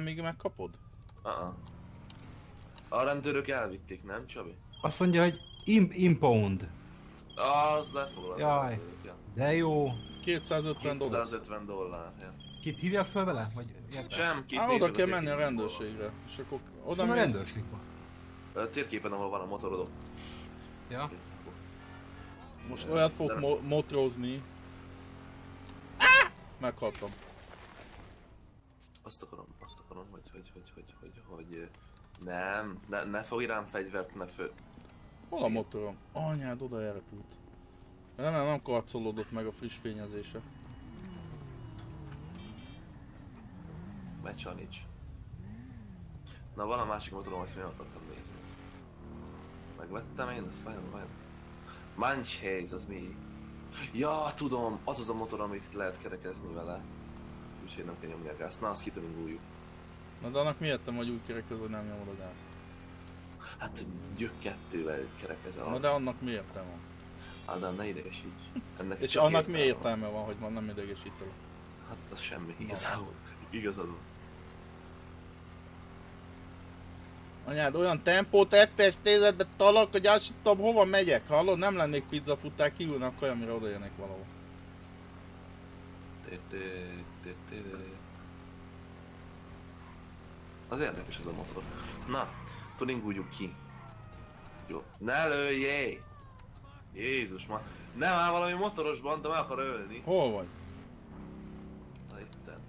aztán még megkapod? Uh-uh. A rendőrök elvitték, nem Csabi? Azt mondja, hogy im impound. Az lefoglalt. Jaj. ja. De jó. 250 dollár. 250 dollár, ja. Kit hívják fel vele? Vagy? Sem, két Á, oda nézőt kell a menni a rendőrségre. És akkor Oda oda a rendőrség A térképen, ahol van a motorod ott. Ja. Most olyat fogok De- mo- motrozni. Ah! Meghaltam. Azt akarom, azt akarom, hogy, hogy, hogy, hogy, hogy, hogy, nem, ne, ne fogj rám fegyvert, ne fő... Hol a motorom? Anyád oda elrepült. Remélem nem karcolódott meg a friss fényezése. Mecsa nincs. Na van a másik motorom, azt még akartam nézni. Megvettem én, azt vajon, vajon? Manchhaze, az mi? Ja, tudom, az az a motor, amit lehet kerekezni vele. Úgyhogy nem kell nyomni a gázt. Na, azt kituninguljuk. Na de annak miért hogy úgy kerekez, hogy nem nyomod a gázt? Hát gyök kettővel kerekezel Na az. de annak mi értelme van? Ádám, ne idegesíts. Ennek És annak mi értelme van, hogy van nem idegesítő? Hát az semmi, igazából. Igazad van. Anyád olyan tempót FPS nézetbe talak, hogy azt tudom hova megyek, hallod? Nem lennék pizzafutár, kiülne a kaja, amire odajönnék valahol. Az érdekes ez a motor. Na, tuninguljuk ki. Jó. Ne lőjjé! Jézus ma. Nem áll valami motoros banda, meg akar ölni. Hol vagy? Na itten.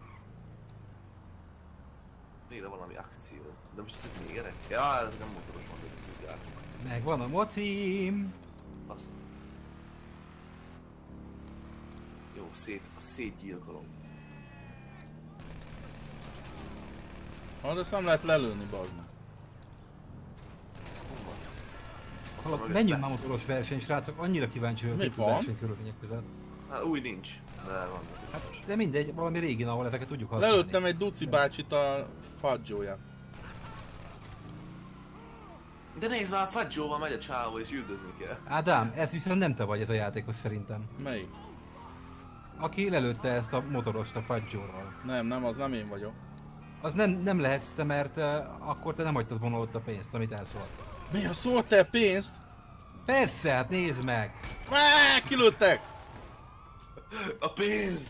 Végre valami akció. De most ezek négerek? Ja, ez nem motoros banda, hogy tudják. Megvan a mocim. Fasz. Jó, szét, a szétgyilkolom. Hát ezt nem lehet lelőni, bazd meg. Hol van? Ott van Hallod, mögötte. menjünk már motoros verseny, srácok, annyira kíváncsi vagyok van? versenykörülmények között. Hát új nincs. De van motoros. De mindegy, valami régi, ahol ezeket tudjuk használni. Lelőttem egy duci bácsit a fadzsóján. De nézd már, Fadjóval megy a csávó és üldözni kell. Ádám, ez viszont nem te vagy ez a játékos szerintem. Melyik? Aki lelőtte ezt a motorost a fagyjóról. Nem, nem, az nem én vagyok. Az nem, nem lehetsz te, mert uh, akkor te nem hagytad volna ott a pénzt, amit elszólt. Mi a szóltál pénzt? Persze, hát nézd meg! Á, kilőttek! A pénz!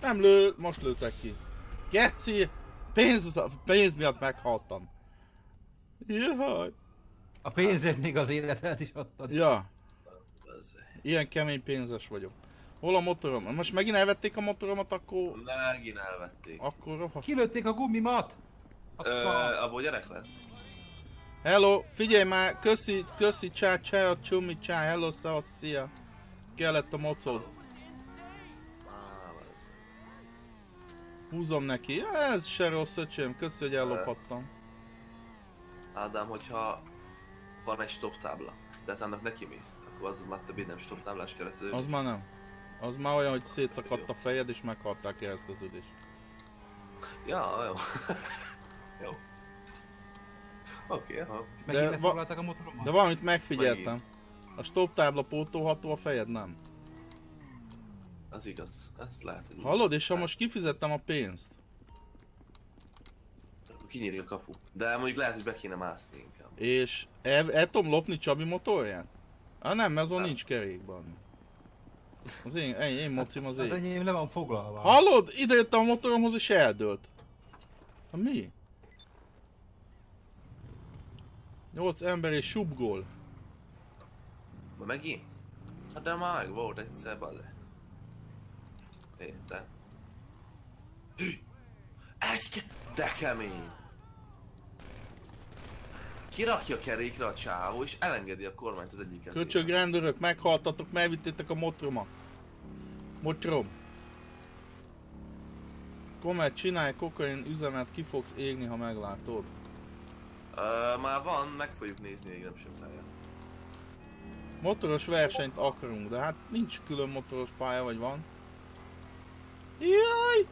Nem lő, most lőttek ki. Geci! Pénz, pénz miatt meghaltam. Jaj. A pénzért még az életet is adtad. Ja, ilyen kemény pénzes vagyok. Hol a motorom? Most megint elvették a motoromat, akkor... Megint elvették. Akkor rohadt. Kilőtték a gumimat! A Ö, abból gyerek lesz? Hello, figyelj már, köszi, köszi, csá, csá, a csumi, csá, hello, szevasz, szia. Kellett a mocod. Húzom neki. Ja, ez se rossz, öcsém, köszi, hogy ellopattam. Ádám, hogyha van egy stop tábla, de annak neki mész, akkor az már többé nem stop táblás keretező. Az már nem. Az már olyan, hogy szétszakadt a fejed és meghaltál kereszteződést. Ja, jó. jó. Oké, okay, ha. Megint de lefoglalták a motoromat? De valamit megfigyeltem. A stop tábla pótolható, a fejed nem. Az igaz. Ez lehet, hogy... Hallod? És ha most kifizettem a pénzt, kinyílik a kapu. De mondjuk lehet, hogy be kéne mászni inkább. és el, el tudom lopni Csabi motorját? Ah nem, mert azon Nem. nincs kerékban. Az én, én, én mocim az Az én. enyém le van foglalva. Hallod? Ide jöttem a motoromhoz és eldőlt. Ha mi? Nyolc ember és subgól. Ma megint? Hát de már meg volt egyszer, bale. Érted? Egy ke... De kemény! Kirakja kerékre a csávó, és elengedi a kormányt az egyik kezébe. Köcsög rendőrök, meghaltatok, megvittétek a motromat. Motrom. Komet, csinálj kokain üzemet, ki fogsz égni, ha meglátod. Ö, már van, meg fogjuk nézni még nem sokára. Motoros versenyt akarunk, de hát nincs külön motoros pálya, vagy van? Jaj!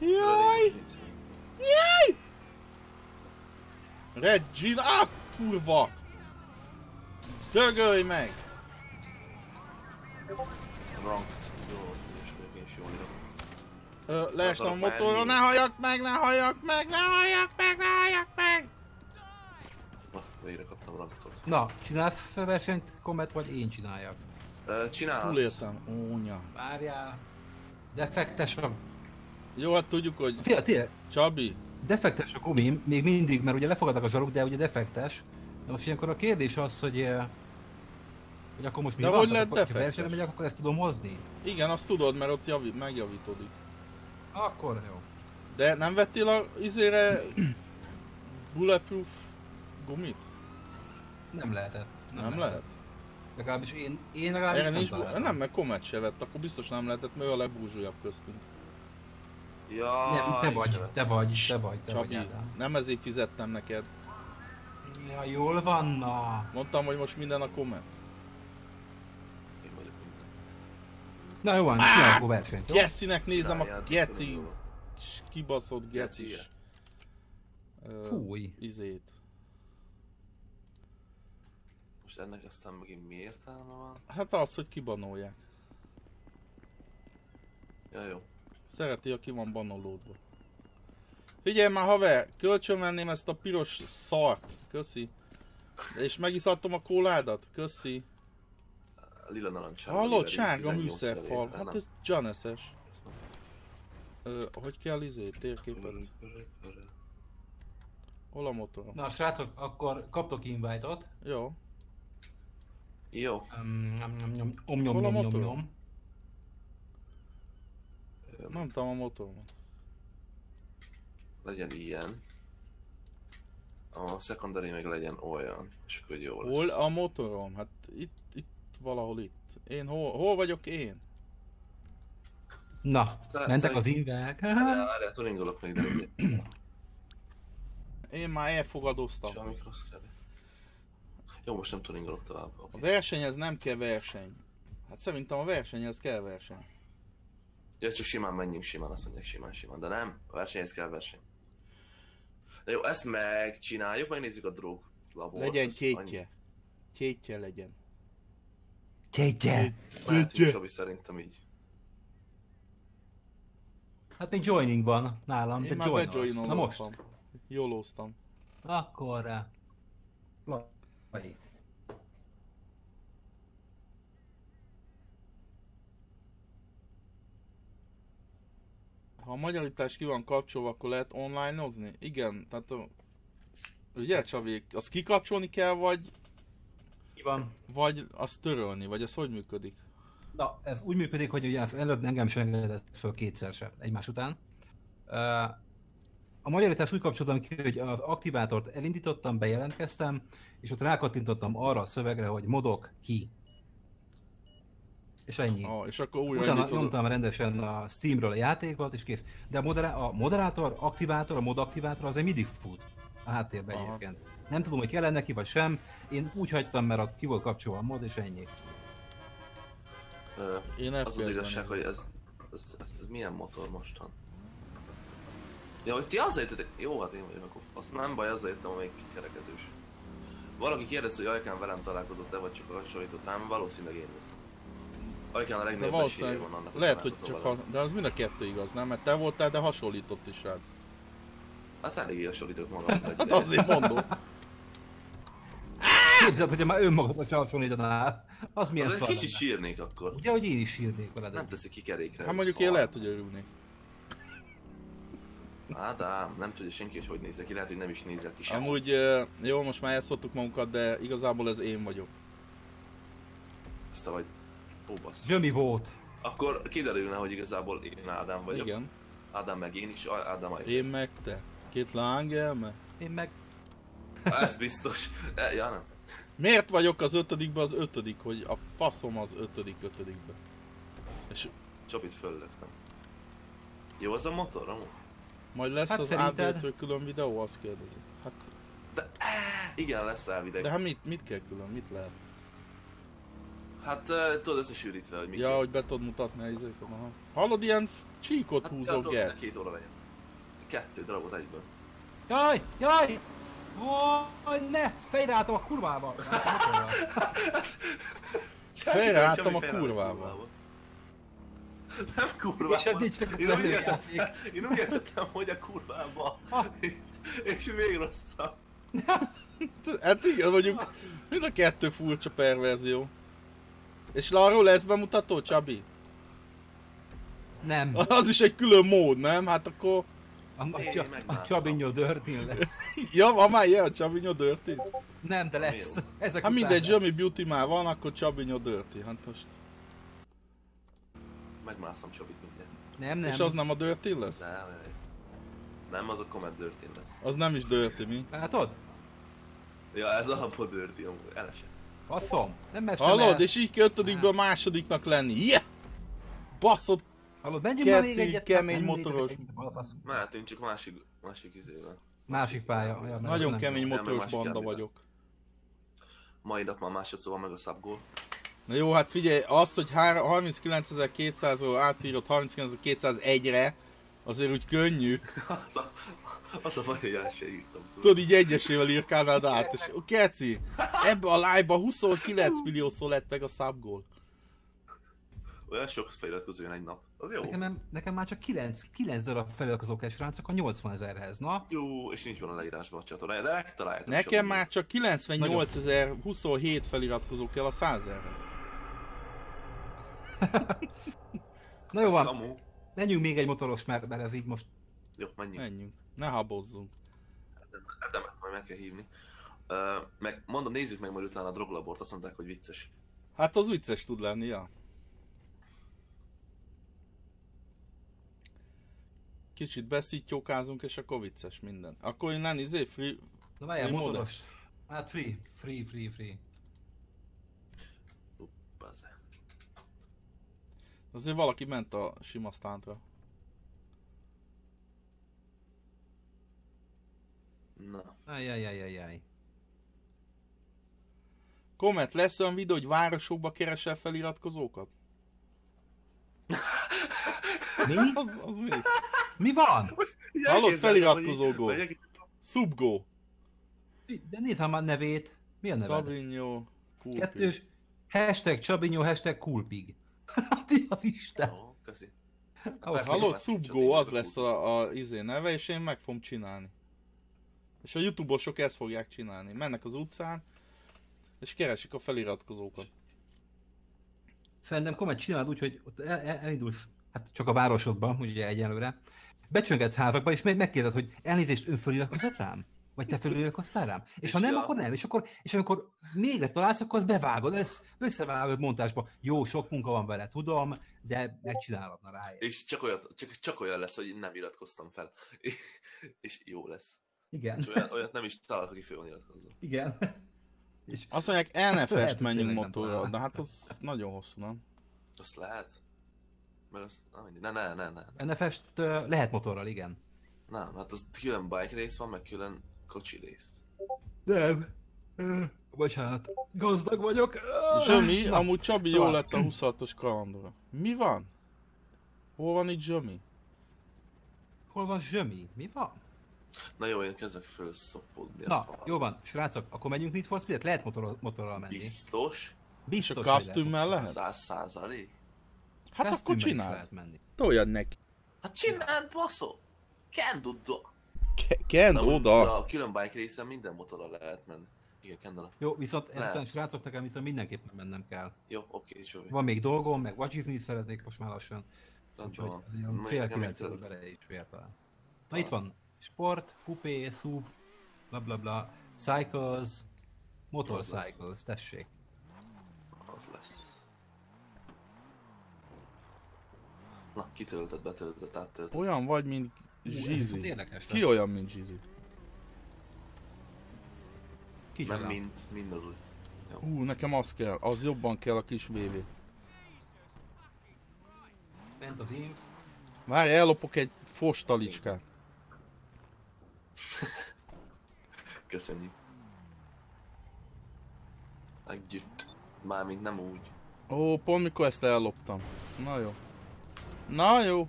Jaj! Jaj! Regina! Ah, kurva! Dögölj meg! Ranked. Jó, és is jól leestem a menni. ne halljak meg, ne halljak meg, ne halljak meg, ne halljak meg! Na, végre kaptam raktot. Na, csinálsz versenyt, Comet, vagy én csináljak? Ö, Csinálhatsz. Túléltem. Ónya. Várjál. Defektes a... Jó, hát tudjuk, hogy Fia, Csabi, defektes a gumim, még mindig, mert ugye lefogadnak a zsaruk, de ugye defektes. De most ilyenkor a kérdés az, hogy... eh, hogy akkor most mi De van? hogy lehet akkor, ha defektes? versenyre megyek, akkor ezt tudom hozni? igen, azt tudod, mert ott javi, megjavítódik. Akkor jó. De nem vettél a izére bulletproof gumit? Nem lehetett. Nem, nem lehet? Legalábbis én, én legalábbis Erre nem nincs, bu- nem, mert Comet se vett, akkor biztos nem lehetett, mert ő a legbúzsójabb köztünk. Ja, Nem, te vagy, te vagy, te vagy, te vagy. Csabi, Ádám. nem ezért fizettem neked. Ja, jól van, na. Mondtam, hogy most minden a minden. Na jó van, csináljuk akkor versenyt? Gecinek nézem a geci, kibaszott Geci, Fúj. Izét. Most ennek aztán megint mi értelme van? Hát az, hogy kibanolják. Ja, jó. Szereti, aki van banolodva. Figyelj már haver, kölcsönvenném ezt a piros szart. Köszi. És megiszattom a kóládat. Köszi. Lila narancs. Hallod, sárga műszerfal. Hát ez... ez Janeses. Ö, hogy kell izé, térképet? Hol a motorom? Na srácok, akkor kaptok invite-ot. Jó. Jó. Um, nyom, nyom, nyom, om, nyom, nyom, nyom, motor? nyom. Nem tudom a motoromat. Legyen ilyen. A secondary meg legyen olyan, és akkor jó lesz. Hol a motorom? Hát itt, itt valahol itt. Én hol, hol vagyok én? Na, Te- mentek te- az invek. Várjál, várjál, tuningolok még, de ugye. Én már elfogadoztam. Semmi rossz kell. Jó, most nem tuningolok tovább. A Okay. versenyhez nem kell verseny. Hát szerintem a versenyhez kell verseny. Ja, csak simán menjünk, simán, azt mondják simán, simán. De nem, a versenyhez kell verseny. De jó, ezt megcsináljuk, megnézzük a drog labort. Legyen kétje. Kétje legyen. Kétje! annyi- Mehetünk Csabi szerintem így. Hát még joining van nálam, Én de már joinolsz. Na most. Jólóztam. Akkor rá. Laj. Ha a magyarítás ki van kapcsolva, akkor lehet online-ozni? Igen, tehát a... Ugye Csavi, azt kikapcsolni kell, vagy, Ki van? vagy azt törölni, vagy ez hogy működik? Na, ez úgy működik, hogy ugye az előbb engem sem engedett föl kétszer se egymás után. A magyarítás úgy kapcsoltam ki, hogy az aktivátort elindítottam, bejelentkeztem, és ott rákattintottam arra a szövegre, hogy modok ki. És ennyi. Ah, és akkor újra Utána nyomtam rendesen a Steamről a játékot, és kész. De a, moderá- a moderátor, aktivátor, a mod aktivátor az egy mindig fut a háttérben Aha. egyébként. Nem tudom, hogy kell neki vagy sem. Én úgy hagytam, mert ott ki volt kapcsolva a mod, és ennyi. Ö, Én az az igazság, hogy ez, ez, ez, ez milyen motor mostan? Ja, hogy ti azzal jöttetek... Jó, hát én vagyok, akkor azt nem baj, azzal jöttem, amelyik kikerekezős. Valaki kérdezte, hogy Ajkán velem találkozott-e, vagy csak hasonlított rám, valószínűleg én voltam. Ajkán a De legnagyobb esélye van annak, lehet, hogy csak ha, de az mind a kettő igaz, nem? Mert te voltál, de hasonlított is rád. Hát eléggé hasonlítok magam. Hát azért mondom. Képzeld, hogyha már önmagad a hasonlítanál. Az milyen szar kicsit lenne. sírnék akkor. Ugye, hogy én is sírnék veled. Nem teszi ki kerékre. Hát mondjuk szar. én lehet, hogy örülnék. Ádám, nem tudja senki, hogy hogy nézek ki, lehet, hogy nem is nézel ki sem. Amúgy jó, most már elszóltuk magunkat, de igazából ez én vagyok. Ezt vagy. Ó, bassz. Zsömi volt. Akkor kiderülne, hogy igazából én Ádám vagyok. Igen. Ádám meg én is, Ádám Ajkán. Én meg te. Két lángelme. Én meg... Ez biztos. E, Ja, nem. Miért vagyok az ötödikbe az ötödik, hogy a faszom az ötödik ötödikbe? És Csapit föllöktem. Jó az a motor, amúgy? majd lesz Hát az szerinted? átbőtről külön videó, azt kérdezi. Hát, De igen, lesz elvideg. de hát mit, mit kell külön, mit lehet? Hát uh, tudod összesűrítve, hogy mi Ja, hogy be tudod mutatni a izéket, aha. Hallod, ilyen csíkot hát, tudod, ne get. két óra legyen. Kettő darabot egyből. Jaj! Jaj! Jaj, ne! Fejreálltam a kurvába! Fejreálltam a kurvába. Nem kurva. És nincs Én úgy értettem, én úgy értettem, hogy a kurvába. És még rosszabb. Hát igen, mondjuk mind a kettő furcsa perverzió. És arról lesz bemutató, Csabi? Nem, Az is egy külön mód, nem? Hát akkor... a, a, Én a, a. Csabinyó Dirty lesz. Ja, van már ilyen, Csabinyó Dirty? Nem, de lesz. Ezek Hát mindegy. Jimmy Beauty már van, akkor Csabinyó Dirty. Hát most... Megmászom Csabit minden. Nem, nem. És az nem a Dirty lesz? Nem, nem, az a Comet Dirty lesz. Az nem is Dirty, mi? Látod? Ja, ez alapból Dirty, amúgy elesett. Faszom. Nem mestem Hallod? el. És így kell ötödikből másodiknak lenni. Yeah! Baszott! Hallod, menjünk már még egyet. kemény motoros. Mehetünk csak másik, másik izével. Másik pálya. Ja, Nagyon nem. kemény nem, motoros banda vagyok. Mai nap már másodszor van meg a subgoal. Na jó, hát figyelj, az, hogy hár- 39.200-ról átírott 39.201-re, azért úgy könnyű. az, a, baj, hogy el se írtam. tudod. Tudod, így egyesével írkálnád át, és ó, keci, ebbe a live-ba 29 milliószor lett meg a subgoal. Olyan sok feliratkozó jön egy nap. Az jó. Nekem, nekem már csak 9, 9 darab feliratkozó kell srácok a 80 ezerhez, na? Jó, és nincs van a leírásban a csatornája, de megtaláltam. Nekem már csak 98.027 feliratkozó kell a 100 hez Na jó van, menjünk még egy motoros, mert, mert ez így most... Jó, menjünk. Menjünk, ne habozzunk. Edemet majd meg kell hívni. Uh, meg mondom, nézzük meg majd utána a droglabort, azt mondták, hogy vicces. Hát az vicces tud lenni, ja. Kicsit beszítjókázunk, és akkor vicces minden. Akkor innen izé, free... Na várjál, motoros. Hát free, free, free, free. Bazze. Azért valaki ment a sima stántra. Na. Ajjajajajaj. Komment, lesz olyan videó, hogy városokba keresel feliratkozókat? Mi? Az, az mi? Mi van? Hallod, feliratkozógó. Megyek- Subgo. De nézd már nevét. Mi a neved? Szabinyó. Kulpi. Kettős. Hashtag Csabinyó, hashtag Coolpig. Hát így az Isten. Jó, köszi. Szóval Subgo, az lesz a, a izé neve, és én meg fogom csinálni. És a Youtube-osok ezt fogják csinálni. Mennek az utcán, és keresik a feliratkozókat. Szerintem komment csinálod úgy, hogy ott el, el, elindulsz, hát csak a városodba, ugye egyelőre, becsöngetsz házakba, és meg megkérdezed, hogy elnézést, ön feliratkozott rám? Vagy te feliratkoztál rám? És, És ha nem, ja. akkor nem. És akkor, és amikor mégre találsz, akkor azt bevágod, ezt összevágod montásba. Jó, sok munka van vele, tudom, de megcsinálod na ráért. És csak, olyat, csak, csak olyan lesz, hogy nem iratkoztam fel. És jó lesz. Igen, És olyan, olyat nem is találok, aki föl van iratkozva. igen. És Azt mondják, NFS-t hogy menjünk motorra, de hát az nagyon hosszú, nem? Azt lehet? Meg azt, ne, ne, ne, ne. NFS-t ö, lehet motorral, igen. Nem, hát az külön bike rész van, meg külön kocsi rész. Nem. Bocsánat, gazdag vagyok. Zsömi, Na, amúgy Csabi szóval- jó lett a 26-os kalandra. Mi van? Hol van itt Zsömi? Hol van Zsömi? Mi van? Na jó, én kezdek felszopodni. a Na, falra. jó van, srácok, akkor menjünk Need for Speed-et? Lehet motorral, motorral menni. Biztos? Biztos, És a kasztümmel lehet? Száz százalék? Hát akkor csináld. lehet menni. Toljad neki. Hát csináld, baszó! Kenduda! Ke- Kend oda. A külön bike részen minden motorral lehet menni. Igen, Kendala. Jó, viszont Lehet. ezután srácok, nekem viszont mindenképpen mennem kell. Jó, oké, Csobi. Van még dolgom, meg vacsizni szeretnék most már lassan. Úgyhogy fél kilenc is fér talán. Na itt van. Sport, kupé, SUV, bla bla bla, cycles, motorcycles, tessék. Az lesz. Na, kitöltött, betöltött, áttöltött. Olyan vagy, mint Zsizi. Ki olyan, mint Zsizi? Kicsoda. Nem mint, mind az úgy. Hú, nekem az kell, az jobban kell a kis VV. Ment az inf. Várj, ellopok egy fostalicskát. Köszönjük. Együtt. Mármint nem úgy. Ó, pont mikor ezt elloptam. Na jó. Na jó.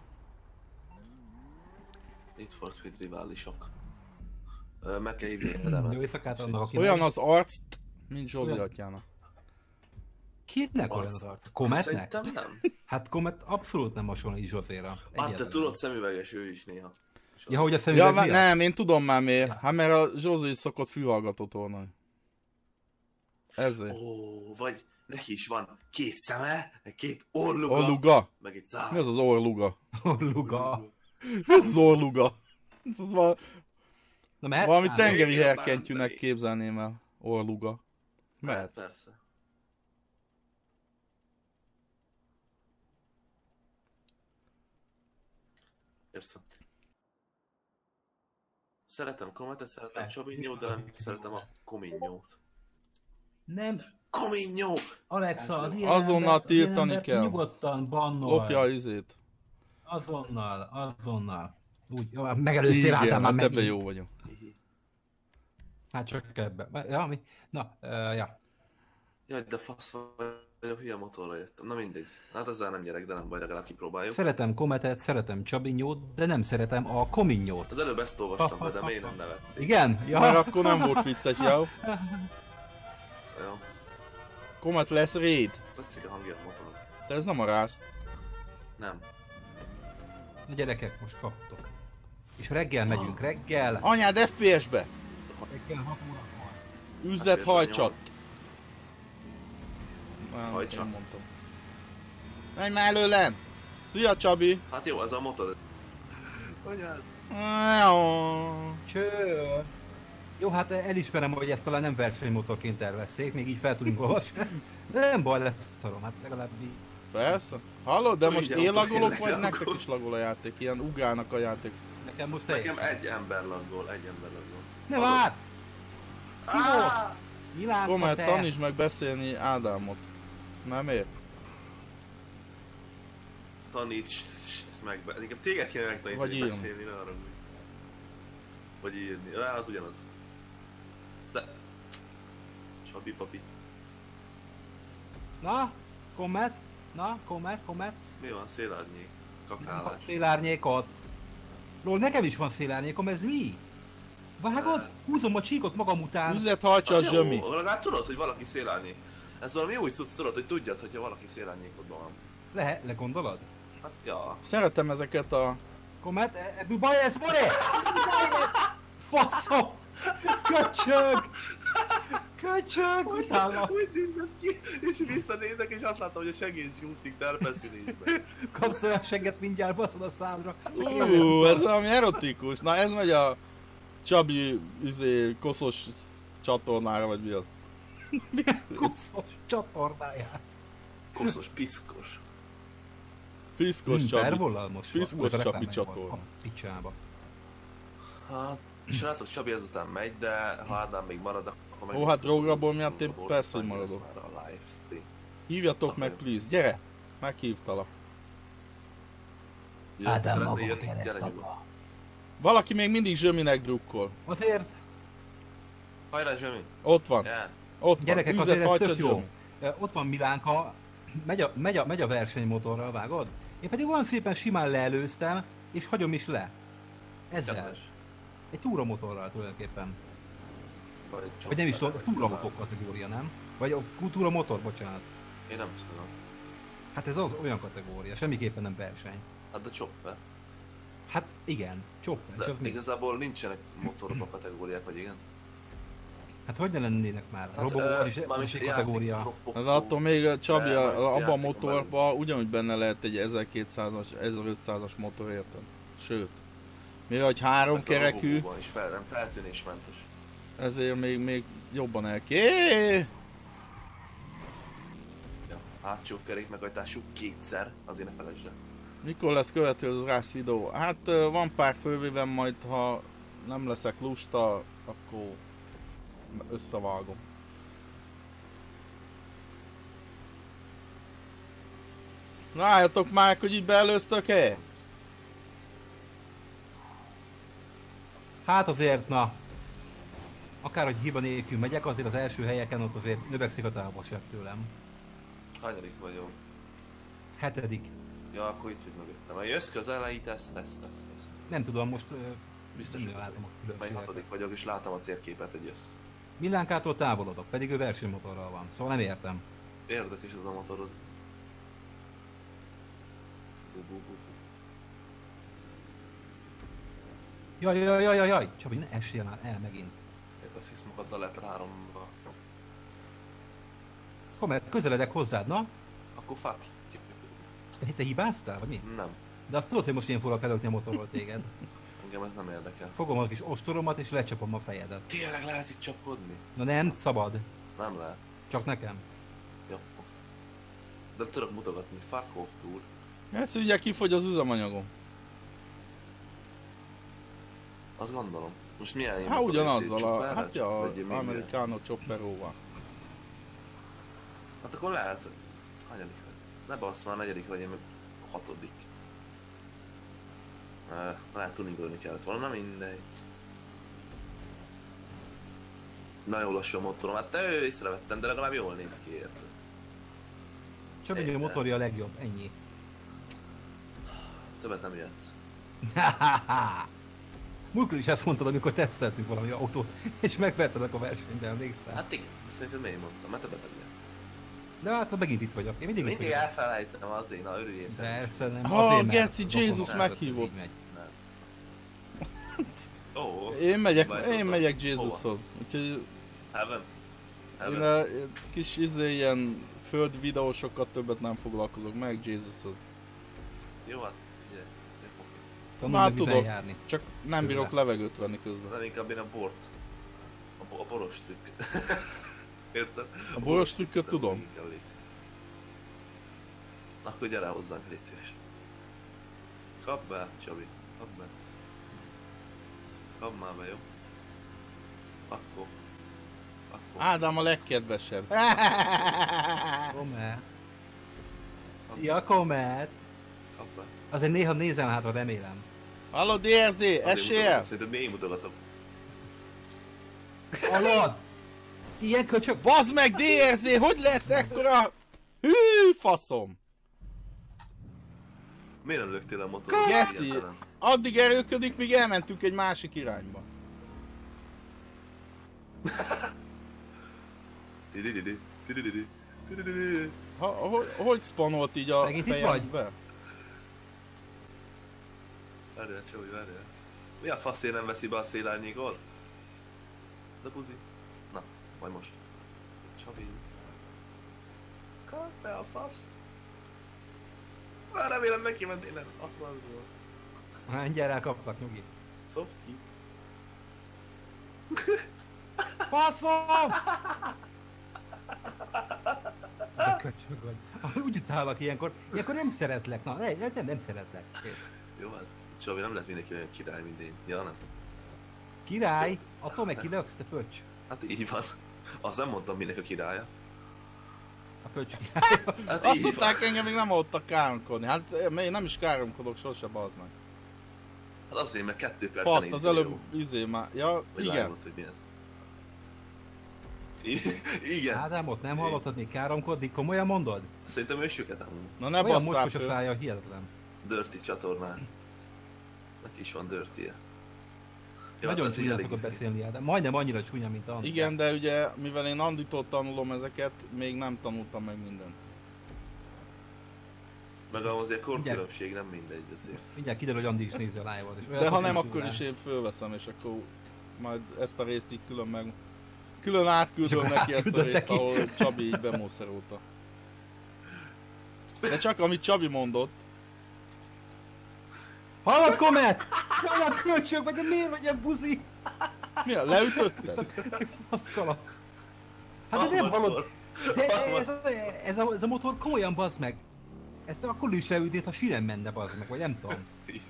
Itt for Speed riválisok. Ö, meg kell hívni Jó éjszakát annak, aki Olyan az arc, mint Zsozi Olyan. atyának. Kinek olyan Arc. az arc? Cometnek? Szerintem nem. Hát Comet abszolút nem hasonlít Zsozéra. Hát te tudod, szemüveges ő is néha. Ja, hogy a Ja, szemüveg már, miatt? nem, én tudom már miért. Hát mert a Zsózé is szokott fülhallgatót volna. Ezért. Ó, vagy neki is van két szeme, két orluga, Orluga? meg egy zár. Mi az az orluga? Luga. Mi az az orluga? Ez val- Na mert? valami Hát, tengeri herkentyűnek képzelném el. Orluga. Mert Mert? persze. Érszem. Szeretem Kometet, szeretem. Csabinyót, de nem szeretem a Kominyót. Nem, Kominyó! Alexa, az ilyen Azonnal embert- ilyen tiltani embert kell. Nyugodtan bannol. Lopja a izét. Azonnal, azonnal. Úgy, jó, hát megelőztél Igen, által már hát ebben megint. jó vagyok. Hát csak ebben. Ja, mi? Na, uh, ja. Jaj, de fasz vagyok, hülye motorra jöttem. Na mindegy. Hát ezzel nem gyerek, de nem baj, legalább kipróbáljuk. Szeretem Kometet, szeretem Csabinyót, de nem szeretem a Kominyót. Az előbb ezt olvastam be, de miért nem nevették? Igen? Ja. Már akkor nem volt vicces, jó? Ja, Komet lesz raid. tetszik a hangja a motornak. De ez nem a rászt. Nem. Na gyerekek, most kaptok. És reggel megyünk, reggel. Anyád FPS-be! Reggel 6 órakor. Üzlet FPS-ben hajcsat! Nem, Hajtsat. én mondtam. Menj már előlen! Szia Csabi! Hát jó, ez a motor. Anyád. Cső. Jó, hát elismerem, hogy ezt talán nem versenymotorként tervezték, még így fel tudunk olvasni. De nem baj, lesz szarom, hát legalább így. Persze. Hallod? De Csak most én lagolok, vagy el, nektek is lagol a játék? Ilyen ugrálnak a játék. Nekem most Nekem teljesen. egy ember laggol, egy ember laggol. Ne várj! Ki volt? Milánka te! tanítsd meg beszélni Ádámot. Nem ér? Taníts meg. Inkább téged kéne megtanítani, Vagy beszélni, ne arra Vagy írni. Rá az ugyanaz. De... Csabi papi. Na, Komet? Na, Komet, Komet? Mi van? Szélárnyék. Kakálás. Szélárnyékot. Lol, nekem is van szélárnyékom, ez mi? Vágod? Húzom a csíkot magam után. Üzlet hajtsa a zsömi. jó, legalább tudod, hogy valaki szélárnyék. Ez valami új cucc, tudod, hogy tudjad, hogyha valaki szélárnyékodban van. Le, le gondolod? Hát, ja. Szeretem ezeket a... Komet, e- ebből baj lesz, Bori! Faszom! Köcsög! Köcsög! Utána Úgy nézett ki, és visszanézek, és azt láttam, hogy a segéd zsúszik terpeszülésbe. kapsz olyan segget mindjárt baszod a számra. Csak Ú, ez valami erotikus. Na ez megy a Csabi izé, koszos csatornára, vagy mi az? kuszos csatornáját. Koszos, piszkos. Piszkos Hmm, Csabi. Piszkos Csabi csatorna. Picsába. Hát, srácok, Csabi ezután megy, de ha Ádám még marad, akkor meg... Ó, hát Rograból miatt én persze, hogy maradok. Hívjatok meg, please. Gyere! Meghívtalak. Ádám maga jönni? Gyere kereszt nyugodtan. apa. Valaki még mindig zsöminek drukkol. Azért, Hajrá, Zsemi! Ott van. Jel! Ott van. gyerekek, Üzlet azért ez tök jó. Ott van Milánka, megy a, megy, a, megy a versenymotorral, vágod? Én pedig olyan szépen simán leelőztem, és hagyom is le. Ezzel. Kedves. Egy túramotorral tulajdonképpen. Vagy Vagy nem is tudom, ez túramotor kategória, nem? Vagy a túramotor, bocsánat. Én nem tudom. Hát ez az olyan kategória, semmiképpen nem verseny. Hát de Chopper. Hát igen, chopper, De és az mi? igazából nincsenek motorba kategóriák, vagy igen? Hát hogy ne lennének már? Hát, Robogó, is, egy játék, kategória. ropogó. Ez attól még a Csabi, a, a, abban a motorban ugyanúgy benne lehet egy 1200-as, 1500-as motor, érted? Sőt. Mivel hogy három Ez a kerekű, robogóban is fel, nem feltűnésmentes. ezért még, még jobban elké. Ja, hátsó kerékmeghajtású kétszer, azért ne felejtsd el. Mikor lesz következő az rász videó? Hát van pár fővéven, majd ha nem leszek lusta, akkor összevágom. Na álljatok már, hogy így beelőztök-e? Hát azért, na, akárhogy hiba nélkül megyek, azért az első helyeken ott azért növekszik a távolság tőlem. Hanyadik vagyok? Hetedik. Ja, akkor itt vagy mögöttem. Ha jössz közel, így ezt, ezt, ezt, ezt. Nem tudom, most Biztos, hogy látom a Mely hatodik vagyok, és látom a térképet, hogy jössz. Millánkától távolodok, pedig ő versenymotorral van, szóval nem értem. Érdekes az a motorod. Bu, bu, bu, bu. Jaj, jaj, jaj, jaj, jaj! Csabi, ne essél már el megint. Azt hisz magaddal lep háromba. Komment, közeledek hozzád, na? Akkor fuck. Te, te hibáztál, vagy mi? Nem. De azt tudod, hogy most én fogok előkni a motorról téged. Engem ez nem érdekel. Fogom a kis ostoromat és lecsapom a fejedet. Tényleg lehet itt csapkodni? Na nem, szabad. Nem lehet. Csak nekem. Jó, oké. De tudok mutogatni. Fuck off túl. Hát ugye kifogy az üzemanyagom. Azt gondolom. Most milyen Hát ugyanazzal a, Chopperrel hát ja? Americano Chopperóval. Hát akkor lehet. Hanyadik vagy? Ne bassz már, negyedik vagy, én meg hatodik. Lehet tuningolni kellett volna, na mindegy. Nagyon lassú a motorom, hát te ő észrevettem, de legalább jól néz ki érted. Csak egy a motorja a legjobb, ennyi. Többet nem jöhetsz. Múltkor is ezt mondtad, amikor teszteltünk valami autót, és megvertelek a versenyben, emlékszel? Hát igen, szerintem miért mondtam, mert többet nem jöhetsz. De hát megint itt vagyok. Én mindig Mindig elfelejtem azért, na örüljél szerintem. Persze nem. Ha, mert Geci, Jézus meghívott. megy. Ó, Én megyek, én megyek? Jézushoz. Úgyhogy Heaven. én Heaven. a kis izé ilyen föld videósokat többet nem foglalkozok, meg Jézushoz. Jó, hát figyelj. Vizen tudok. járni. Csak nem bírok Tőle. levegőt venni közben. Nem inkább én a bort. A, bo- a boros trükk. Érted? A boros trükköt tudom. Akkor gyere hozzánk, légy szíves. Kap be, Csabi. Kap be. Kap már be, jó? Akkor. Akkor. Ádám a legkedvesebb. Komet. Szia, Komet! Kap be. Azért néha nézem hátra, remélem. Halló DRZ, Azért esél! Szerintem én mutogatok. Hallod? Ilyen köcsök? Bazd meg DRZ, hogy lesz ekkora? Hű, faszom! Miért nem löktél a motorot? Geci! Addig erőködik, míg elmentünk egy másik irányba. Ha, hogy, hogy spanolt így a Megint itt fejembe? Várjál, Csabi, várjál. Mi a faszért nem veszi be a szélárnyékot? De buzi. Na, majd most. Csabi. Kap be a faszt. Már remélem neki ment innen. A francból. Hát, gyere, kaplak, nyugi. Szopd ki. Faszom! De köcsög vagy. Úgy utálok ilyenkor. Ilyenkor nem szeretlek. Na, ne, nem, nem szeretlek. Kész. Jó, hát. Csabi, nem lett mindenki olyan király, mint én. Ja, nem. Király, attól meg kilöksz, te pöcs. Hát így van. Azt nem mondtam minek a királya. A pöcs király. Hát Azt van. engem még nem adtak káromkodni. Hát én nem is káromkodok sose, bazd meg. Hát azért, mert kettő percen Faszt, az előbb izé már. Ja, Vagy igen. live-ot, hogy mi ez. I- Igen. Ádámot nem hallottad még káromkodni? Komolyan mondod? Szerintem ő süket amúgy. Na ne Olyan basszál a szája, hihetetlen. Dirty csatornán. Neki is van dirty -e. Jó, Nagyon hát csúnyán szokott beszélni, Ádám. Majdnem annyira csúnya, mint Andi. Igen, de ugye, mivel én Anditól tanulom ezeket, még nem tanultam meg mindent. Meg azért korkülönbség nem mindegy azért. Mindjárt kiderül, hogy Andi is nézi a live-ot. és De ha nem, akkor is én fölveszem, és akkor majd ezt a részt így külön meg... Külön átküldöm neki ezt a részt, neki. ahol Csabi így bemószerolta. De csak amit Csabi mondott, Hallod, Komet? Olyan kölcsök vagy, de miért vagy ilyen buzi? mi a, leütötted? Faszkala. Hát de nem hallod. De ez a, ez, a, ez a motor komolyan bazd meg. Ezt akkor is leütnéd, ha síren menne bazd meg, vagy nem tudom. Nincs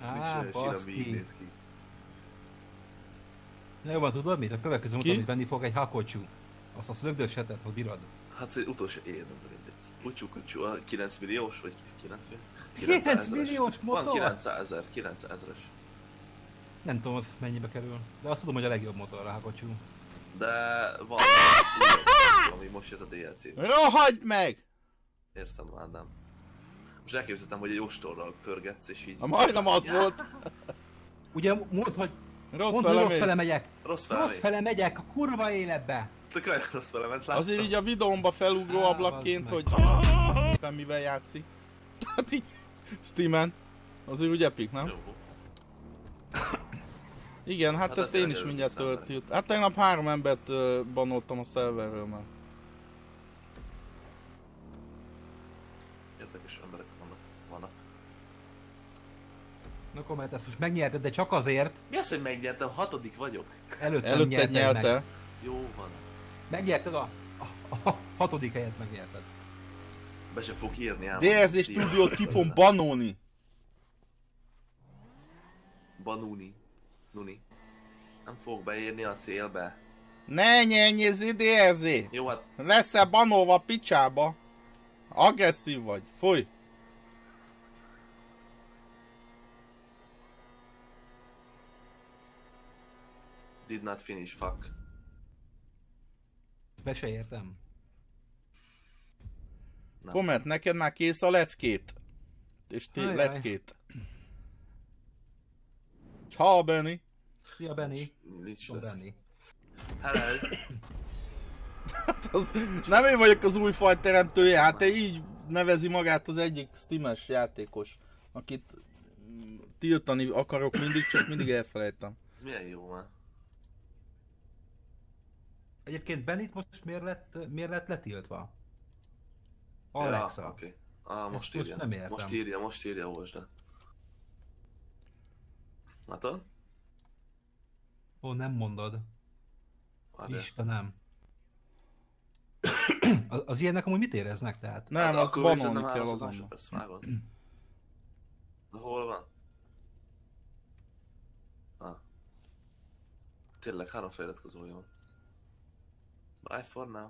Á, baszki. Na jó van, tudod mit? A következő Ki? motor, amit venni fog, egy hakocsú. Azt azt lögdösheted, hogy bírod. Hát az utolsó éjjel nem mindegy. Kucsú, kucsú, a 9 milliós vagy 9 millió? 9 900 milliós Van motor? 900 ezer, 900 ezeres. Nem tudom, az mennyibe kerül. De azt tudom, hogy a legjobb motor a hakocsú. De van ami most jött a DLC. Rohagy meg! Értem, Ádám. Most elképzeltem, hogy egy ostorral pörgetsz, és így... Ha majdnem az volt. Ugye mondd, hogy, Rossz mondd, hogy rossz fele fele megyek. Rossz fel Rossz fele megyek a kurva életbe. Tök olyan rossz vele ment, láttam. Azért így a videómba felugró Á, ablakként, hogy éppen mivel játszik. Tehát így Steamen. Azért úgy epik, nem? Jó. Igen, hát, Hát ezt én is mindjárt töltjük. Hát tegnap három embert banoltam a szerverről már. Érdekes emberek vannak. vannak. No comment, ezt most megnyerted, de csak azért, Mi az, hogy megnyertem? Hatodik vagyok. előttem Előtte nyerted nyelte. meg. Jó van. Megnyerted a, a, a hatodik helyet megnyerted. Be se fog írni ám. DRZ stúdiót ki fogom banolni. Banuni. Nuni. Nem fog beírni a célbe. Ne nyenyezzé DRZ! Jó, hát Leszel banolva a picsába. Agresszív vagy. Fúj! Did not finish, fuck. Be se értem. Nem. Komment, neked már kész a leckét. És ti Ajaj. leckét. Ciao, Benny. Szia Benny. Nincs lesz. Benny. Hello. Az, nem én vagyok az új faj teremtője, hát így nevezi magát az egyik Steam-es játékos, akit mm, tiltani akarok mindig, csak mindig elfelejtem. Ez milyen jó már. Egyébként Bennit most miért lett, miért lett letiltva? Ja, Alexa. Oké. Ah, most most írja. nem értem. Most írja, most írja, olvasd. Látod? Ó, nem mondod. Várjál. Istenem. Az, az ilyenek amúgy mit éreznek tehát? Nem, Hát azt akkor viszont banolni nem kell 300 azonnal. másodperc, vágod. Hol van? Ah. Tényleg három feliratkozója van. Bye for now.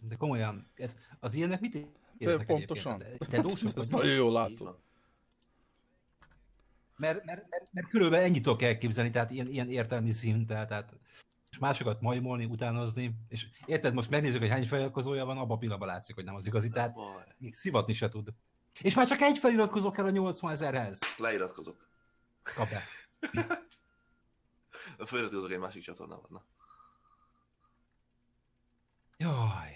De komolyan, ez, az ilyenek mit éreznek pontosan. egyébként? Te dósok vagy? nagyon jól látod. Mert, mert, mert, mert körülbelül ennyit tudok elképzelni, tehát ilyen, ilyen értelmi szinttel, tehát és másokat majmolni, utánozni, és érted, most megnézzük, hogy hány feliratkozója van, abban a pillanatban látszik, hogy nem az igazi, tehát még szivatni se tud. És már csak egy feliratkozó kell a 80 ezerhez. Leiratkozok. Kap be. Feliratkozok egy másik csatornában. Na. Jaj.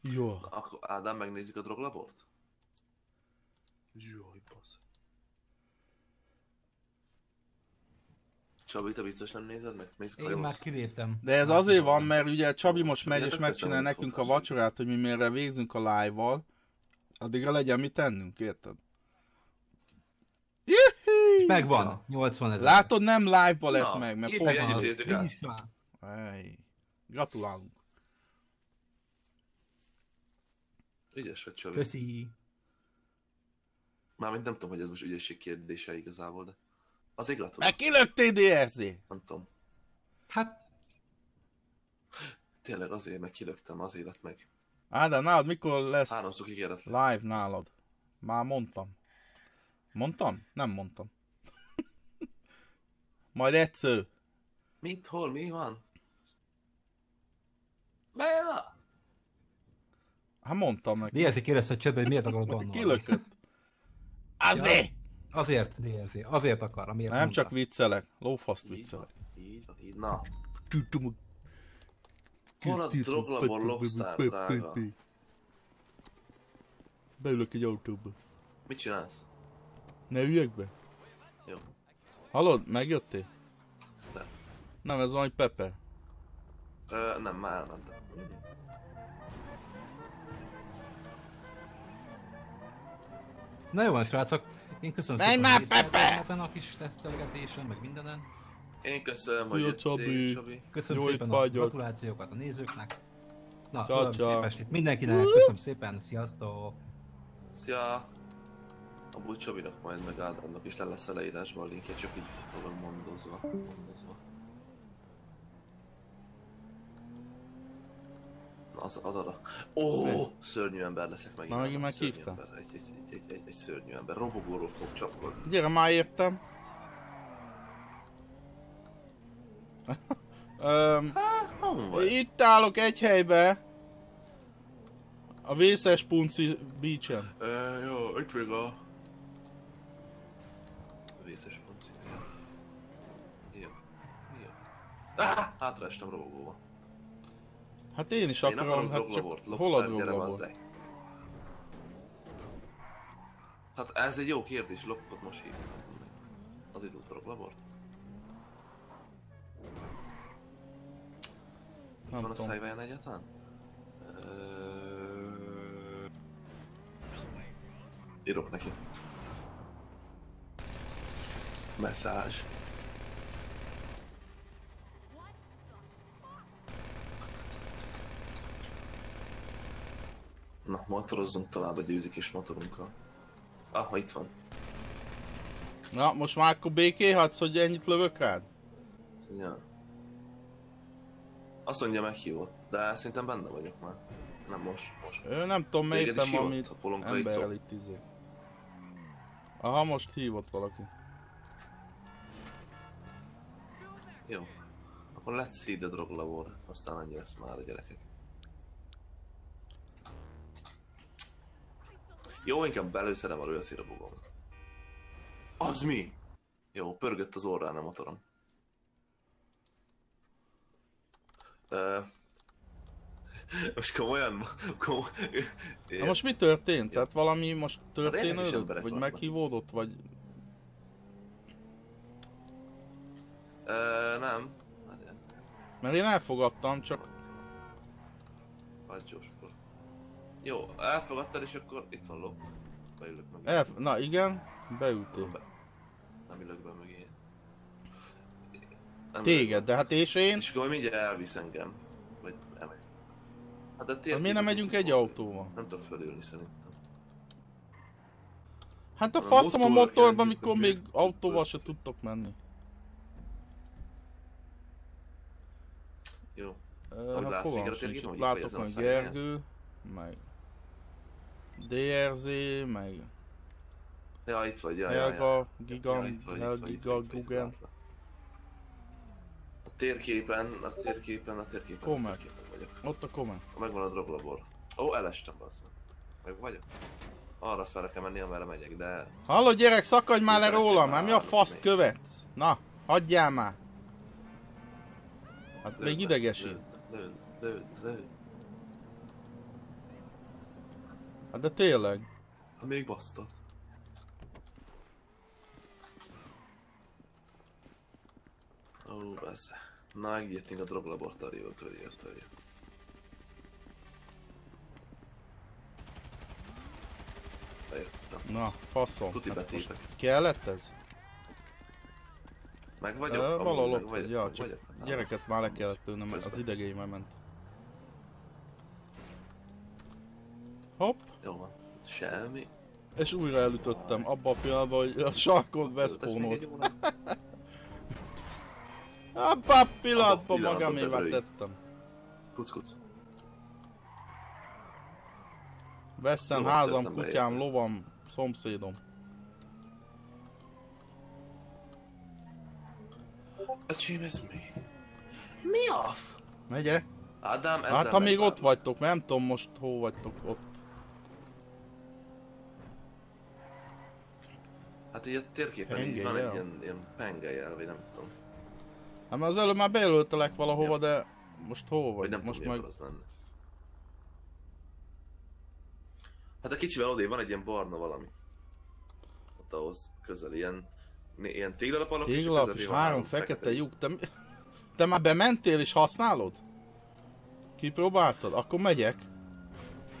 Jó. Akkor Ádám, megnézzük a droglabort? Jaj, basz. Csabi, te biztos nem nézed meg? Nézzük, Én már kiléptem. De ez azért van, mert ugye Csabi most megy és megcsinál nekünk a vacsorát, hogy mi mire végzünk a live-val. Addigra legyen mit tennünk, érted? Juhi! Megvan, 80 ezer. Látod, nem live-ba lett Na, meg, mert pont az. értük el. Nincs már. Gratulálunk. Ügyes vagy, Csabi. Köszi. Mármint nem tudom, hogy ez most ügyesség kérdése igazából, de... Azért gratulálok. Meg kilöktél DRZ? Nem tudom. Hát, Tényleg azért meg kilöktem, azért lett meg. Ádám, nálad mikor lesz Háromszor kíméletlen. live nálad? Már mondtam. Mondtam? Nem mondtam. Majd egyszer. Mit, hol, mi van? Van? Hát mondtam neki. DLC kérdezte a csetbe, hogy miért akarod bannolni. Kilökött. Azért! Azért, DLC, azért akar, amiért Nem mondta. csak viccelek, lófaszt van, viccelek. így van, így. Na, hol a droglabor Lockstar, drága? Beülök egy autóba. Mit csinálsz? Ne üljek be. Jó. Hallod, megjöttél? De. Nem, ez valami Pepe. Ö, nem, már elmentem. Na jó van, srácok. Én köszönöm Menj szépen, már, Pepe! ezen a kis tesztelgetésen, meg mindenen. Én köszönöm, Szia, hogy jöttél, Csabi. Csabi. Köszönöm Jó, szépen a vagyok. gratulációkat a nézőknek. Na, Csa, további csa. szép estét mindenkinek, köszönöm szépen, sziasztok! Szia! Amúgy Csabinak majd meg Ádámnak is le lesz a leírásban a linkje, csak így tudom mondozva. mondozva. Az, az arra. Ó, szörnyű ember leszek megint. Na, megint meghívta? Egy, egy, egy, egy, egy, egy, szörnyű ember. Robogóról fog csapkodni. Gyere, már értem. Öm, vagy? itt állok egy helybe. A vészes punci beachen. Ö, jó, itt még a... Vészes ponci. Jó. Jó. Ah, hátraestem robogóba. Hát én is Én akarom, hát droglabort, csak hol a bazzeg. Hát ez egy jó kérdés, loppot most hívnak. Az idő droglabort? Itt Nem van a tudom. szájváján egyáltalán? Ö... Írok neki. Messzázs. Na, motorozzunk tovább a győzik és motorunkkal. Ah, itt van. Na, most már akkor békéhatsz, hogy ennyit lövök rád? Ja. Azt mondja meghívott, de szerintem benne vagyok már. Nem most, most. Ő nem tudom, melyikben van, amit emberrel itt izé. Aha, most hívott valaki. Jó. Akkor let's see the drug labor. Aztán annyi lesz már a gyerekek. Jó, inkább belőszerem a rőszír a bugom. Az mi? Jó, pörgött az orrán a motorom. Ö... Most komolyan? Kom... Na most mi történt? Tehát valami most történődött? emberek Vagy meghívódott? Vagy... Ö, nem. Mert én elfogadtam, csak... Fagyóskor. Jó, elfogadtad és akkor itt van lop. Beülök meg. El... Na igen, beültél. Be. Nem ülök be. Nem ülök Téged, de hát és én? És akkor mindjárt elvisz engem. Vagy elmegy. Hát de Hát tényleg miért nem megyünk egy autóval? Nem tudok fölülni szerintem. Hát a A faszom a motorra motorban, amikor még miért autóval se tudtok menni. Jó. Ö, Hát fogalmam a sincs, látok a meg? Gergő, meg DRZ, meg Ja, itt vagy, ja, ja, ja. Helga, Gigan, Ja, itt vagy, itt Hel, vagy, itt Giga, vagy, Gugen. látlak. A térképen, a térképen, a térképen, Komer. a térképen vagyok. Ott a komment. Megvan a droglabor. Ó, elestem bassza. Meg vagyok. Arra fel kell menni, amerre megyek, de... Hallod gyerek, szakadj már le rólam, már mi a faszt követsz? Na, hagyjál már. Hát még idegesít. Lőd, lőd, lőd, lőd. Hát de tényleg. Ha még basztat. Ó, bassz. Na, megjöttünk a droglabor, tarjó, tarjó, tarjó. Bejöttem. Na, faszom. Tuti Hát betépek. kellett ez? Meg vagyok? Ö, Valahol ott vagy, ja, csak vagyok. Hát, gyereket már le kellett lőnöm, az idegei már ment. Hopp, Jó van. Semmi. és újra elütöttem abba a pillanatban, hogy a sarkon veszpónolt. Abba a pillanatban magamévá tettem. Kuc, kuc. Veszem Lovat házam, kutyám, érted? lovam, szomszédom. Öcsém, ez mi? Mi off? Megye? Ádám, ezzel Hát ha még ott vagytok, mert nem tudom most hol vagytok ott. Hát így a térképen így van egy ilyen, ilyen pengejel, vagy nem tudom. Hát mert az előbb már bejelöltelek valahova, Ja. de most hol Vagy vagy? nem most tudom, meg... lenne. Hát a kicsivel odébb van egy ilyen barna valami. Ott ahhoz közel, ilyen, ilyen téglalap alak, Téglalap közeli és van három fekete lyuk. Te, te már bementél és használod? Kipróbáltad? Akkor megyek.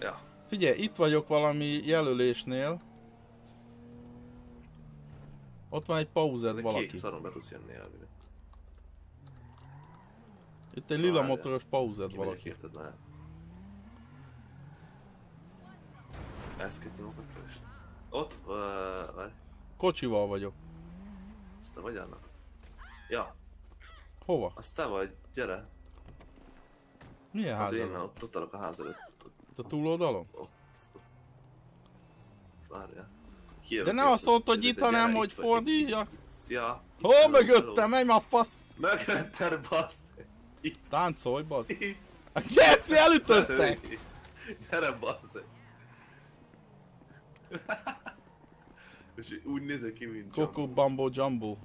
Ja, Figyelj, itt vagyok valami jelölésnél. Ott van egy pauzed valaki. kék szaron be tudsz jönni elvileg. Itt egy lila motoros pauzed valaki. érted már. Ezt kell nyomok keresni. Ott, uh, várj, Kocsival vagyok. azt te vagy annak? Ja, Hova? azt te vagy, gyere. Milyen Az ház én, előtt? ott, ott állok a ház előtt. Ott a túloldalon? Ott, ott. Várjál. Kijövök De ne azt mondtad, hogy itt, hanem, itt hogy fordíjak. itt- Szia. itt Hol vagyok, mögöttem? Menj már fasz! Mögötted, bassz. Táncolj, bazd! Itt. Geci, elütöttek! Gyere, bassz. És úgy nézek ki, mint Coco Jumbo. Bambo Jumbo.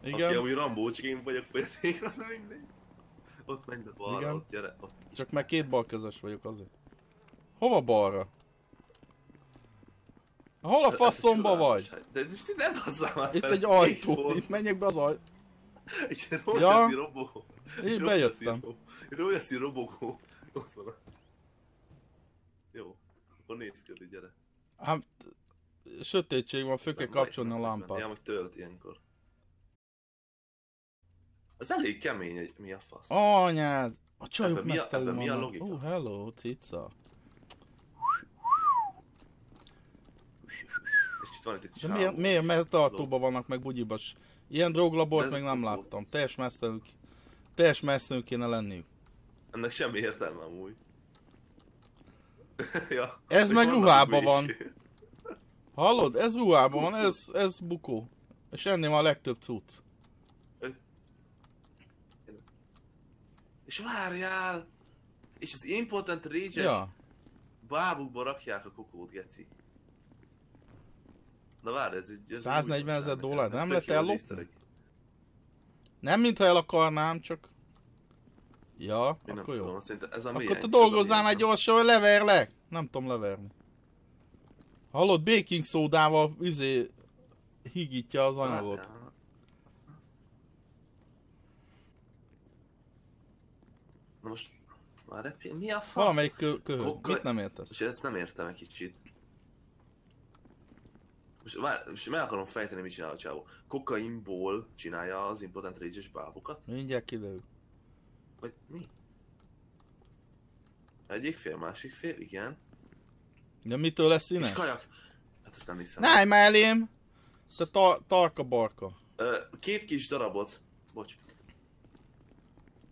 Aki Igen? amúgy Rambó, csak én vagyok fogyatékra, de mindegy. Ott menj be balra, Igen. ott gyere. Ott. Csak meg két balkezes vagyok azért. Hova balra? Hol a faszomba vagy? De most itt nem basszál már Itt egy ajtó, itt menjek be az ajtó. Egy rózsaszín robogó. Egy bejöttem. rózsaszín robogó. Ott van. Jó. Akkor nézz körül, gyere. Hát, sötétség van, föl kell kapcsolni a meg- Ja, lámpát. meg tölt ilyenkor. Ez elég kemény, egy, mi a fasz? Anyád! A csajok mi mesztelő ebben mi a logika? Oh, hello, cica. És itt van itt egy De miért, miért meztartóban vannak meg bugyibas? Ilyen droglabort még nem láttam. boc. Teljes mesztelők. Teljes mesztelők kéne lenniük. Ennek semmi értelme amúgy. ja. Ez meg ruhában van. Hallod? Ez ruhában van, ez, ez bukó. És ennél van a legtöbb cucc. És várjál! És az Impotent Rage-es Ja. bábukba rakják a kokót, geci. Na várj, ez egy... Ez 140 ezer dollár, nem az ellopni? Nem mintha el akarnám, csak... Ja, Én nem akkor jó. tudom, ez a Akkor te dolgozzál már nem? gyorsan, hogy leverlek. Nem tudom leverni. Hallod, baking szódával üzé higítja az anyagot. Várjál. Na most... Már repél, mi a fasz? Valamelyik kö- köhög. Kokka- Mit nem értesz? És ezt nem értem egy kicsit. Most, vár, most meg akarom fejteni, mit csinál a csávó. Kokainból csinálja az impotent rage bábukat? Mindjárt kiderül. Vagy mi? Egyik fél, másik fél, igen. De mitől lesz És színes? kajak. Hát ezt nem hiszem. Ne állj már elém! Te ta- tarka barka. Ö, két kis darabot. Bocs.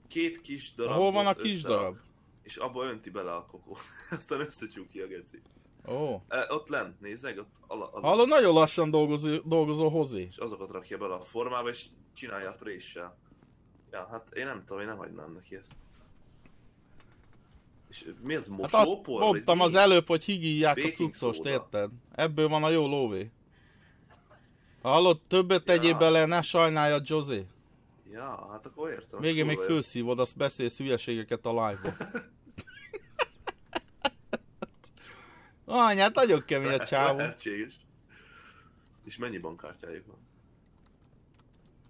Két kis darabot. Hol van a kis össze- darab? És abba önti bele a kokó. Aztán összecsukja a geci. Ó. Ö, ott lent, nézzek, ott ala, ala. Hallod, nagyon lassan dolgozó, dolgozó hozi. És azokat rakja bele a formába, és csinálja a préssel. Ja, hát én nem tudom, én nem hagynám neki ezt. És mi az Hát mosópor? azt vagy mondtam az előbb, hogy higíják a cuccost, érted? Ebből van a jó lóvé. Hallod, többet tegyél Ja. bele, ne sajnálja José. Ja, hát akkor értem. Végén még főszívod, azt beszélsz hülyeségeket a live-ba. Anyát, nagyon kemény a csávó. Lehetséges. És mennyi bankkártyájuk van?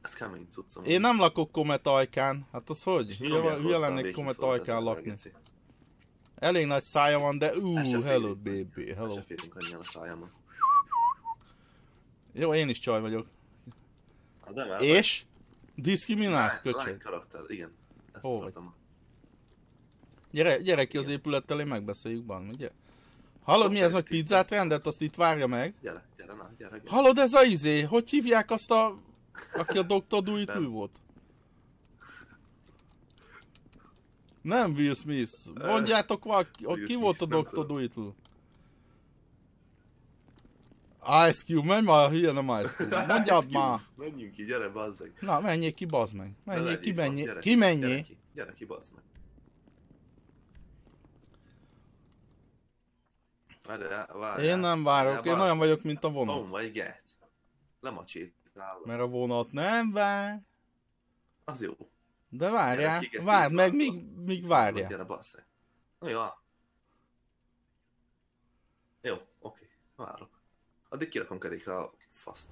Ez kemény cuccom. Én nem lakok Komet ajkán. Hát az hogy? Hülye, lennék Komet ajkán lakni. Elég nagy szája van, de ú, hello baby, El hello. se férünk annyian a szájamon. Jó, én is csaj vagyok. Hát nem. És? Diszkriminálsz, Lány- lány köcsög. karakter, igen. Ezt Hol akartam. Gyere, gyere ki az épülettel, én megbeszéljük, ban, ugye? Hallod, mi ez, hogy pizzát rendelt, azt itt várja meg? Gyere, gyere, na, gyere. gyere. Hallod, ez a izé, hogy hívják azt a... Aki a Dr. Nem. volt? Nem Will Smith. Mondjátok valaki, Will ki volt a Smith, Dr. tudom. Dolittle? Ice Cube, menj már, hülye nem Ice Cube. Mondjad Ice Cube, már. Menjünk ki, gyere, bazzeg. Na, menjél ki, bazd meg. Menjél ki, menjél. Ki menjél? gyere ki, bazd meg. Várjál, várjál. Én nem várok, Várjál, én olyan vagyok, mint a vonat. Oh my god. Lemacsétál. Mert a vonat nem vár. Az jó. De várjál, itt meg, míg, míg várjál. Gyere, basszeg. Na jó. Jó, oké. Várok. Addig kirakom kerékre a faszt.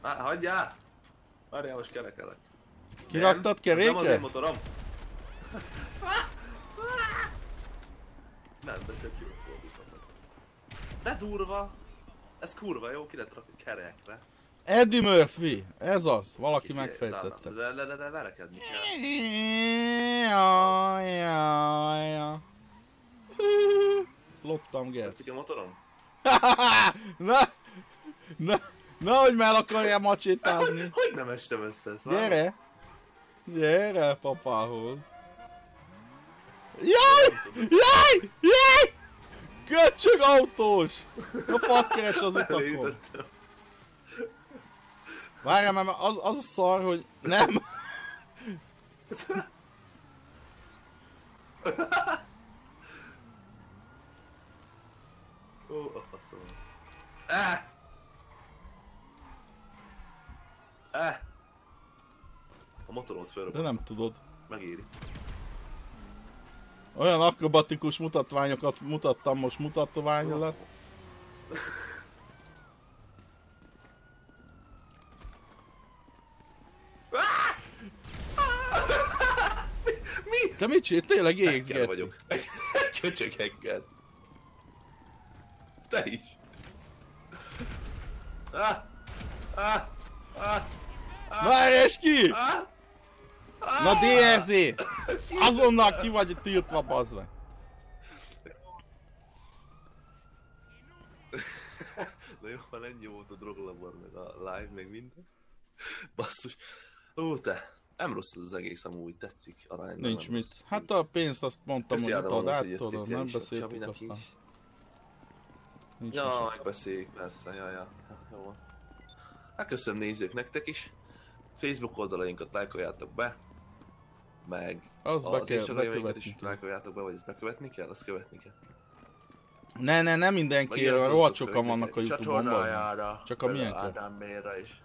Á, hagyjál! Várjál, most kerekelek. Kiraktad kerékre? Nem az én motorom. Nem, de tök jól meg. De durva! Ez kurva jó, ki lehet rakni kerekre. Eddie Murphy, ez az, valaki Figyelj, megfejtette. De, de, de, de verekedni kell. Ja, ja, Loptam gec. Tetszik a motorom? Na, na, na, hogy már akarjál macsétázni. Hogy nem estem össze ezt? Gyere! Gyere papához. Jaj! Jaj! Jaj! Köcsög autós! A fasz keres az utakon. Várjál, mert az, az a szar, hogy nem. Ó, a faszom. Eh! Eh! A motorot De fölrobban. nem tudod. Megéri. Olyan akrobatikus mutatványokat mutattam most mutatvány alatt. Mi? Te mit csinál? Tényleg égsz, vagyok. Köcsög. Te is. Ah! Ah! Ah! Várj, és ki! Ah! Na DRZ! Azonnal ki vagy tiltva, bazd meg. Na jó, van ennyi volt a droglabor, meg a live, meg minden. Basszus. Ó, te. Nem rossz az egész amúgy, tetszik arányban. Nincs mit. rossz. Hát a pénzt azt mondtam, Köszi hogy annak, át tudod, nem beszéltük aztán. Nincs Ja, megbeszéljük, persze, ja, ja. Jó van. Hát köszönöm nézők nektek is. Facebook oldalainkat lájkoljátok be. Meg Az be az kell, Instagramjainkat bekövetni is kell. lájkoljátok be, vagy ezt bekövetni kell? Azt követni kell. Ne, ne, nem mindenki, rohadt sokan vannak a Youtube-on. Csak a meg milyenke? Ádám Mérre is.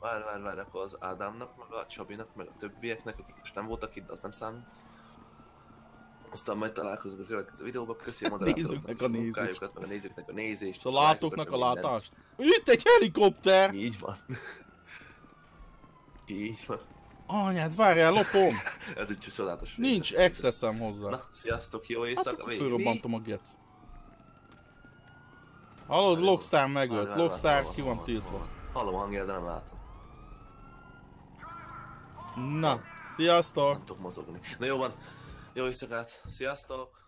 Várj, várj, várj, akkor az Ádámnak, meg a Csabinak, meg a többieknek, akik most nem voltak itt, de az nem számít. Aztán majd találkozunk a következő videóban. Köszi a moderátoroknak a a munkájukat, meg a nézőknek a nézést. És a látóknak a látást. Itt egy helikopter! Így van. Így van. Anyád, várjál, lopom! Ez egy csodálatos Nincs accessem hozzá. Na, sziasztok, jó Hát éjszaka. akkor Mi- fölrobbantom a gec. Hallod? Lockstar Várj, megölt. Lockstar várj, ki van tiltva. Hallom a hangját, de nem látom. Na, sziasztok! Nem tudok mozogni. Na jó van. Jó éjszakát. Sziasztok.